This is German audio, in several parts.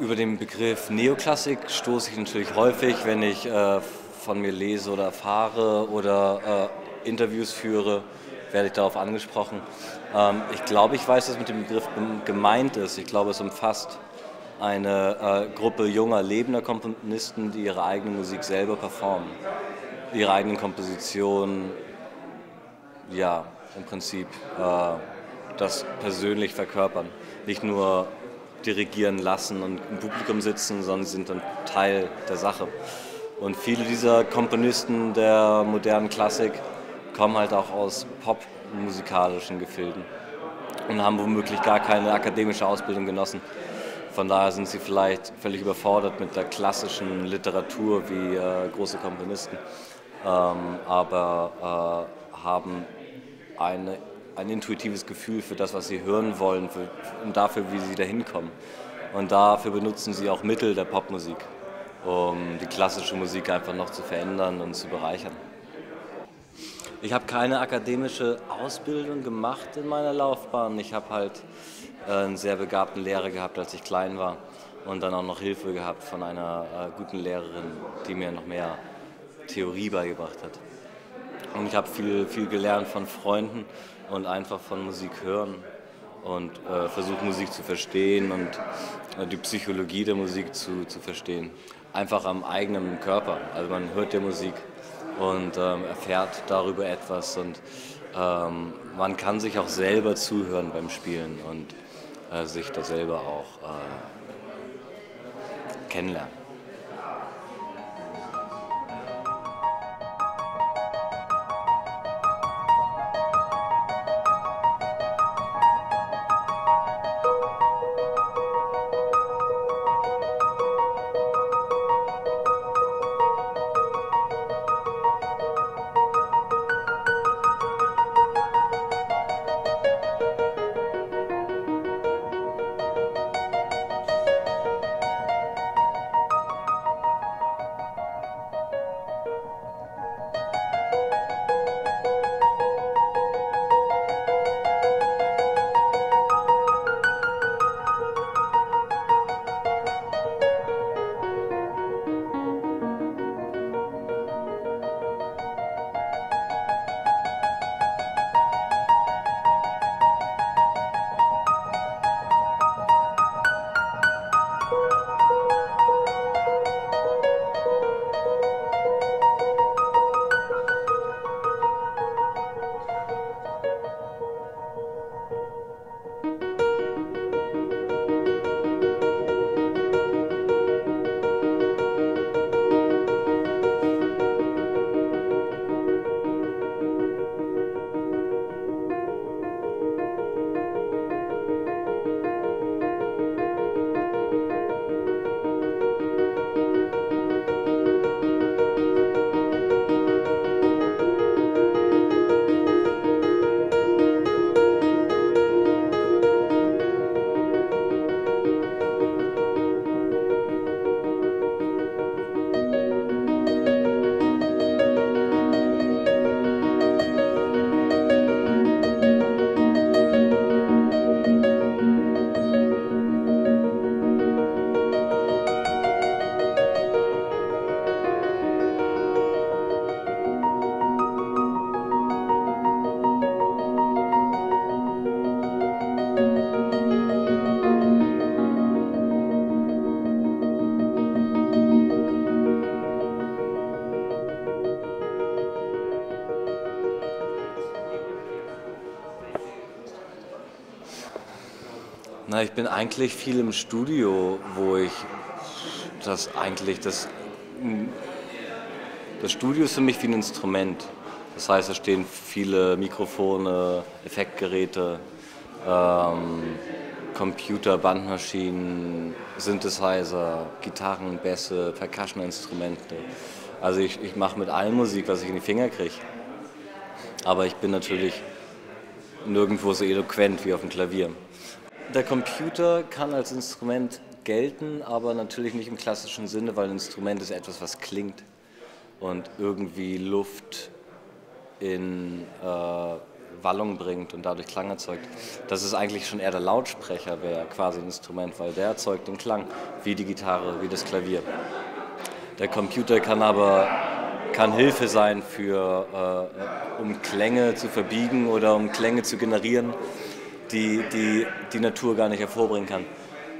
Über den Begriff Neoklassik stoße ich natürlich häufig, wenn ich äh, von mir lese oder erfahre oder äh, Interviews führe, werde ich darauf angesprochen. Ähm, ich glaube, ich weiß, was mit dem Begriff gemeint ist. Ich glaube, es umfasst eine äh, Gruppe junger, lebender Komponisten, die ihre eigene Musik selber performen, ihre eigenen Kompositionen, ja, im Prinzip äh, das persönlich verkörpern. Nicht nur dirigieren lassen und im Publikum sitzen, sondern sind dann Teil der Sache. Und viele dieser Komponisten der modernen Klassik kommen halt auch aus popmusikalischen Gefilden und haben womöglich gar keine akademische Ausbildung genossen. Von daher sind sie vielleicht völlig überfordert mit der klassischen Literatur wie äh, große Komponisten, ähm, aber äh, haben eine ein intuitives Gefühl für das, was sie hören wollen für, und dafür, wie sie dahin kommen. Und dafür benutzen sie auch Mittel der Popmusik, um die klassische Musik einfach noch zu verändern und zu bereichern. Ich habe keine akademische Ausbildung gemacht in meiner Laufbahn. Ich habe halt äh, einen sehr begabten Lehrer gehabt, als ich klein war und dann auch noch Hilfe gehabt von einer äh, guten Lehrerin, die mir noch mehr Theorie beigebracht hat. Und ich habe viel, viel gelernt von Freunden und einfach von Musik hören und äh, versucht Musik zu verstehen und äh, die Psychologie der Musik zu, zu verstehen. Einfach am eigenen Körper. Also man hört der Musik und ähm, erfährt darüber etwas und ähm, man kann sich auch selber zuhören beim Spielen und äh, sich da selber auch äh, kennenlernen. Na, ich bin eigentlich viel im Studio, wo ich das eigentlich, das, das Studio ist für mich wie ein Instrument. Das heißt, da stehen viele Mikrofone, Effektgeräte, ähm, Computer, Bandmaschinen, Synthesizer, Gitarren, Bässe, Percussion-Instrumente. Also ich, ich mache mit allem Musik, was ich in die Finger kriege. Aber ich bin natürlich nirgendwo so eloquent wie auf dem Klavier. Der Computer kann als Instrument gelten, aber natürlich nicht im klassischen Sinne, weil ein Instrument ist etwas, was klingt und irgendwie Luft in äh, Wallung bringt und dadurch Klang erzeugt. Das ist eigentlich schon eher der Lautsprecher, wäre quasi ein Instrument, weil der erzeugt den Klang, wie die Gitarre, wie das Klavier. Der Computer kann aber kann Hilfe sein, für, äh, um Klänge zu verbiegen oder um Klänge zu generieren, die, die die Natur gar nicht hervorbringen kann.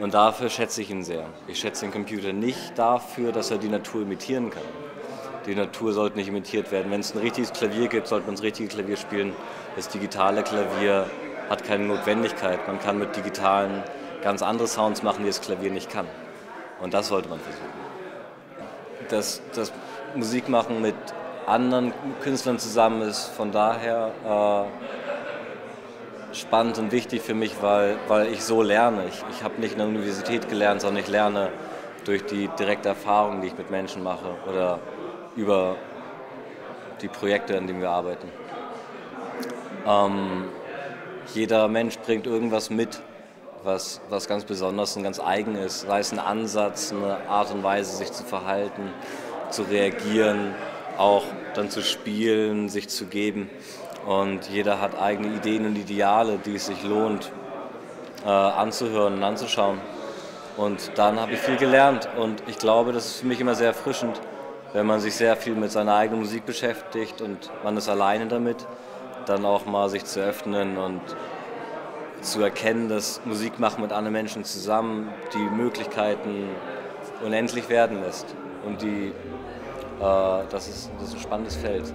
Und dafür schätze ich ihn sehr. Ich schätze den Computer nicht dafür, dass er die Natur imitieren kann. Die Natur sollte nicht imitiert werden. Wenn es ein richtiges Klavier gibt, sollte man das richtige Klavier spielen. Das digitale Klavier hat keine Notwendigkeit. Man kann mit digitalen ganz andere Sounds machen, die das Klavier nicht kann. Und das sollte man versuchen. Das, das Musikmachen mit anderen Künstlern zusammen ist von daher äh, spannend und wichtig für mich, weil, weil ich so lerne. Ich, ich habe nicht in der Universität gelernt, sondern ich lerne durch die direkte Erfahrung, die ich mit Menschen mache oder über die Projekte, an denen wir arbeiten. Ähm, jeder Mensch bringt irgendwas mit, was, was ganz besonders und ganz eigen ist. Sei es ein Ansatz, eine Art und Weise, sich zu verhalten, zu reagieren, auch dann zu spielen, sich zu geben. Und jeder hat eigene Ideen und Ideale, die es sich lohnt äh, anzuhören und anzuschauen. Und dann habe ich viel gelernt und ich glaube, das ist für mich immer sehr erfrischend, wenn man sich sehr viel mit seiner eigenen Musik beschäftigt und man ist alleine damit, dann auch mal sich zu öffnen und zu erkennen, dass Musik machen mit anderen Menschen zusammen die Möglichkeiten unendlich werden lässt. Und die, äh, das, ist, das ist ein spannendes Feld.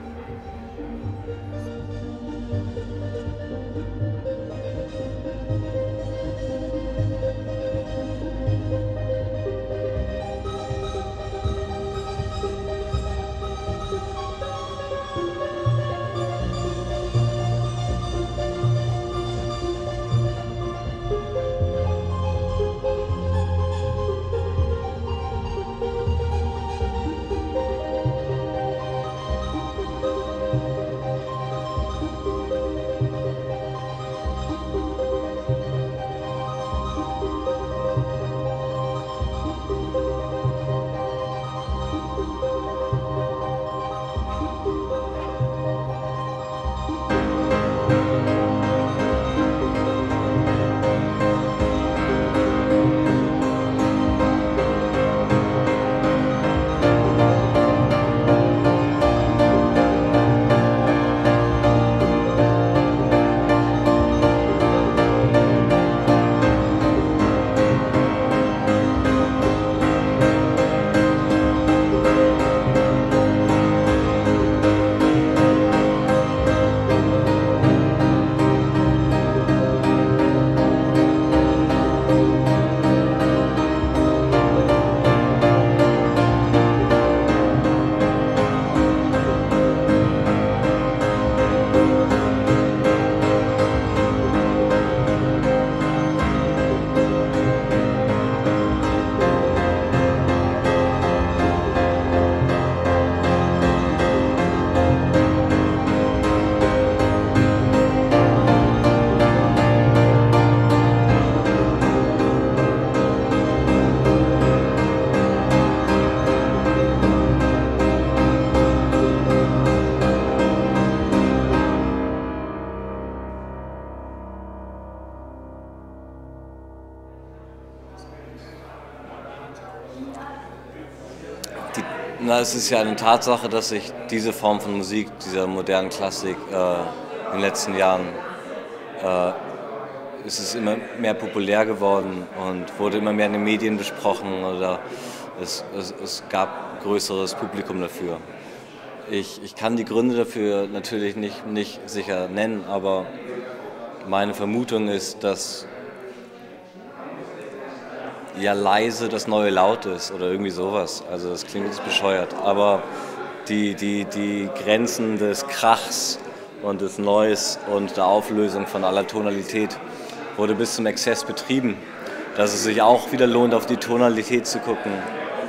Na, es ist ja eine Tatsache, dass sich diese Form von Musik, dieser modernen Klassik, äh, in den letzten Jahren äh, ist es immer mehr populär geworden und wurde immer mehr in den Medien besprochen oder es, es, es gab größeres Publikum dafür. Ich, ich kann die Gründe dafür natürlich nicht, nicht sicher nennen, aber meine Vermutung ist, dass ja leise das neue Laut ist oder irgendwie sowas. Also das klingt jetzt bescheuert. Aber die, die, die Grenzen des Krachs und des Neues und der Auflösung von aller Tonalität wurde bis zum Exzess betrieben. Dass es sich auch wieder lohnt, auf die Tonalität zu gucken,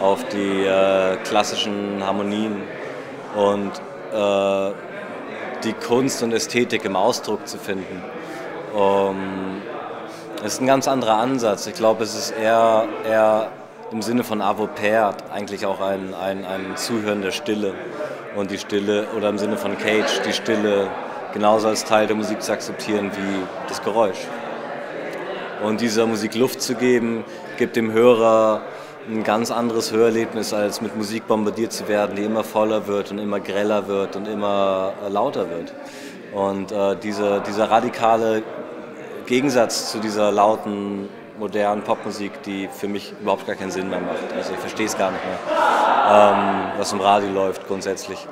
auf die äh, klassischen Harmonien und äh, die Kunst und Ästhetik im Ausdruck zu finden. Um, das ist ein ganz anderer Ansatz. Ich glaube, es ist eher, eher im Sinne von Avopert eigentlich auch ein, ein, ein Zuhören der Stille. Und die Stille, oder im Sinne von Cage, die Stille genauso als Teil der Musik zu akzeptieren wie das Geräusch. Und dieser Musik Luft zu geben, gibt dem Hörer ein ganz anderes Hörerlebnis, als mit Musik bombardiert zu werden, die immer voller wird und immer greller wird und immer lauter wird. Und äh, diese, dieser radikale Gegensatz zu dieser lauten, modernen Popmusik, die für mich überhaupt gar keinen Sinn mehr macht. Also ich verstehe es gar nicht mehr, ähm, was im Radio läuft grundsätzlich.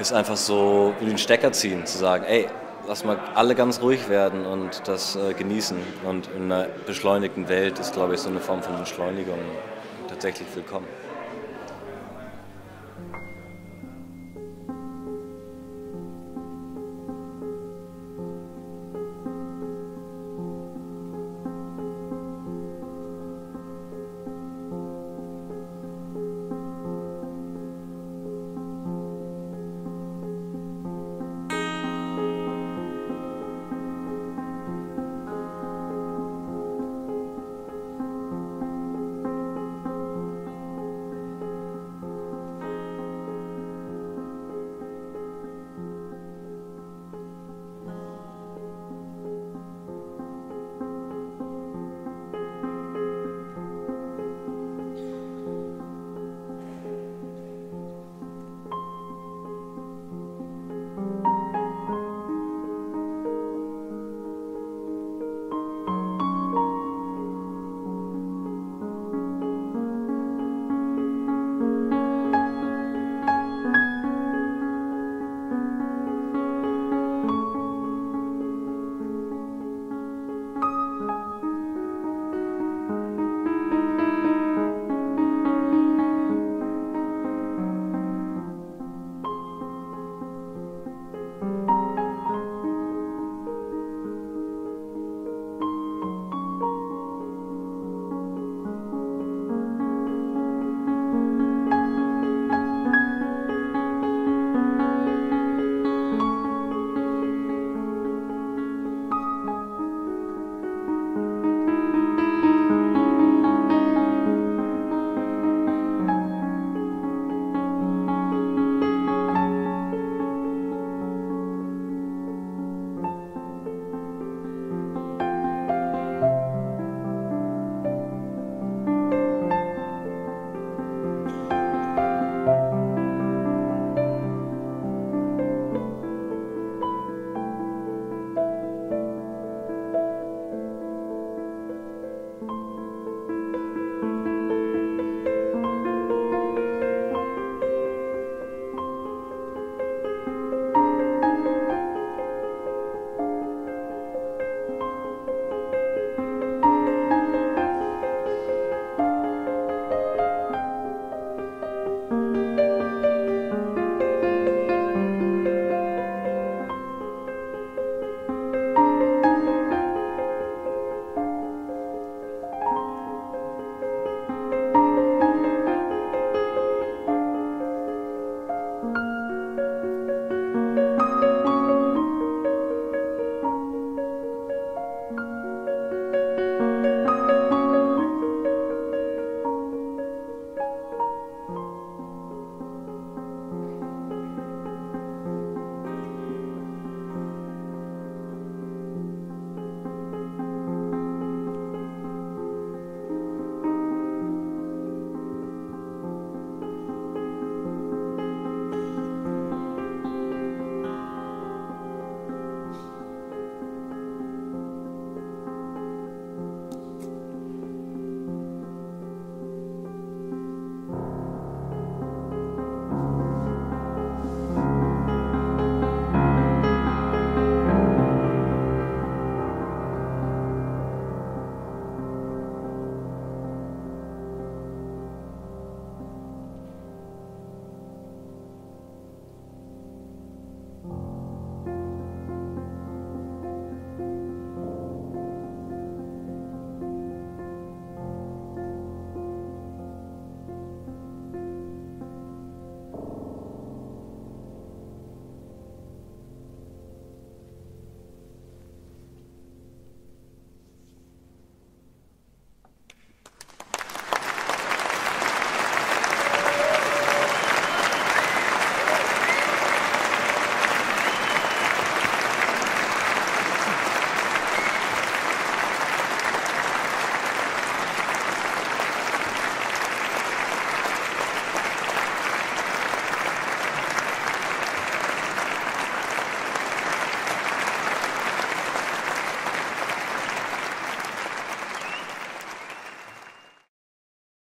Ist einfach so wie den Stecker ziehen, zu sagen, ey, lass mal alle ganz ruhig werden und das äh, genießen. Und in einer beschleunigten Welt ist, glaube ich, so eine Form von Entschleunigung tatsächlich willkommen.